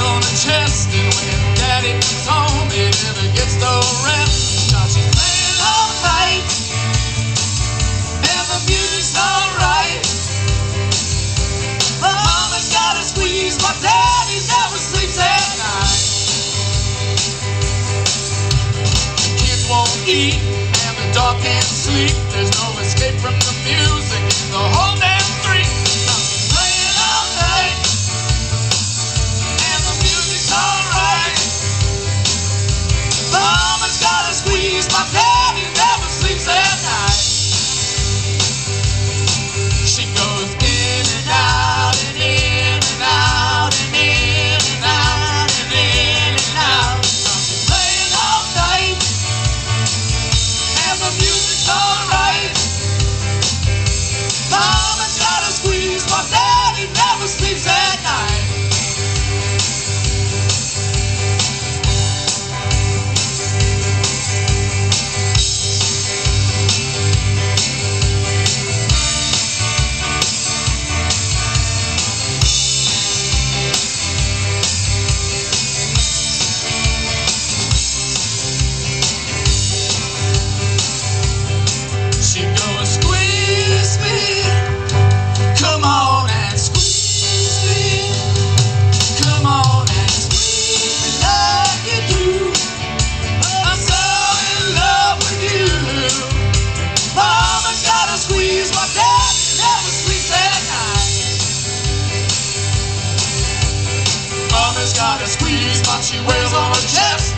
on chest. And when daddy comes home, never gets no rest. She's playing all night. And the music's alright. Mama's gotta squeeze daddy never sleeps at night. Kids won't eat and the dog can't sleep. There's no escape from the music squeeze, Mama's gotta squeeze while she wails on her chest.